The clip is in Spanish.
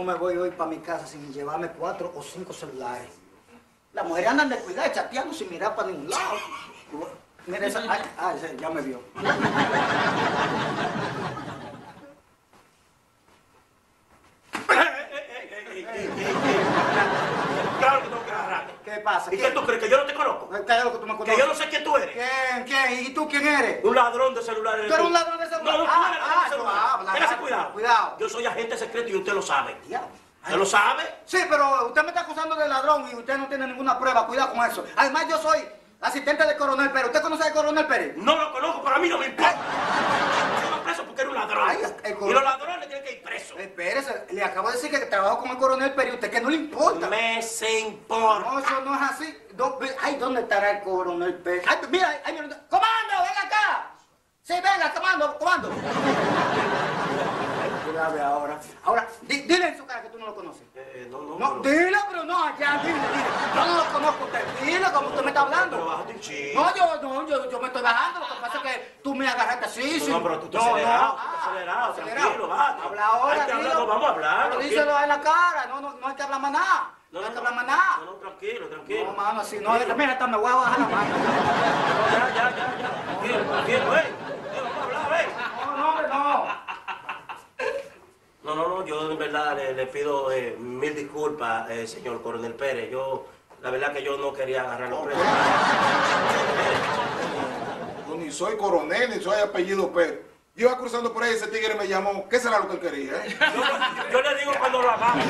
no me voy hoy para mi casa sin llevarme cuatro o cinco celulares. Las mujeres andan de cuidado, chateando sin mirar para ningún lado. Mira esa, ay, ah, ese ya me vio. Claro que tengo que agarrarte. ¿Qué pasa? ¿Y qué tú crees? ¿Que yo no te conozco? ¿Qué es lo que tú me conoces? Que yo no sé quién tú eres. ¿Quién? ¿Quién? ¿Y tú quién eres? Un ladrón de celulares. ¿Tú eres un ladrón de celulares? No, no, tú Ah, eres ah, de celulares. hablas, ah, cuidado. cuidado. Yo soy agente secreto y usted lo sabe. ¿Usted lo sabe? Sí, pero usted me está acusando de ladrón y usted no tiene ninguna prueba. Cuidado con eso. Además, yo soy asistente del coronel Pérez. ¿Usted conoce al coronel Pérez? No lo conozco, pero a mí no me importa. Yo me preso porque era un ladrón. Ay, el y los ladrones tienen que ir presos. Espérese, le acabo de decir que trabajo con el coronel Pérez. ¿Usted que no le importa? Me se importa. No, eso no es así. Ay, ¿dónde estará el coronel Pérez? Ay, mira, ay, mira. ¡Comando, venga acá! Sí, venga, comando, comando. Grave ahora. Ahora, di- dile en su cara que tú no lo conoces. Eh, no, no, No, pero- dile, pero no, ya, dile, dile. Yo no lo conozco a usted. Dile como usted me está Pero hablando. bájate un. No, yo, no, yo, yo me estoy bajando. Lo que pasa es que tú me agarraste así, No, sí. no, pero tú estás acelerado, tú estás ah, acelerado, tranquilo, bájate. Habla ahora, dilo. no, vamos a hablar, Pero díselo en la cara, no, no, no hay que hablar más nada. No, más nada. No, no, tranquilo, tranquilo. No, mano, así no. Mira, hasta me voy a bajar la mano. No, ya, ya, ya, ya. Tranquilo, tranquilo, ey. Ey, vamos a hablar, ey. No, no, hombre, no. No, no, no, yo en verdad le, le pido eh, mil disculpas, eh, señor Coronel Pérez. Yo, la verdad que yo no quería agarrarlo preso. Yo ni soy coronel, ni soy apellido Pérez. Yo iba cruzando por ahí, ese tigre me llamó. ¿Qué será lo que él quería? eh? Yo, yo le digo cuando lo hagamos.